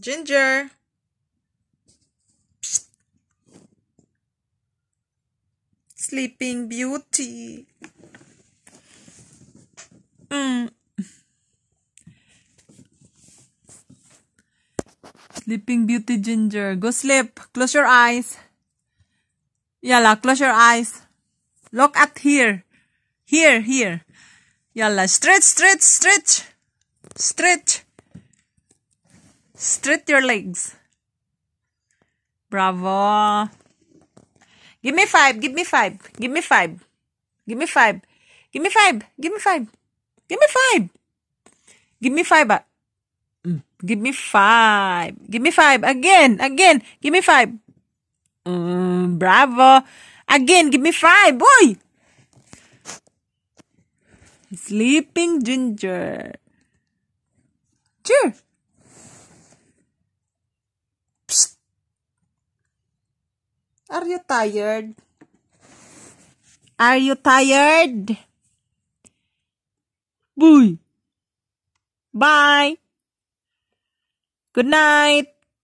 Ginger. Psst. Sleeping Beauty. Mm. Sleeping Beauty Ginger. Go sleep. Close your eyes. Yalla, close your eyes. Look at here. Here, here. Yalla, stretch, stretch, stretch. Stretch. Stretch your legs. Bravo. Give me five. Give me five. Give me five. Give me five. Give me five. Give me five. Give me five. Give me five. ah. Mm. Give me five. Give me five. Again. Again. Give me five. Mm, bravo. Again. Give me five. Boy. Sleeping ginger. Are you tired? Are you tired? Boy. Bye. Good night.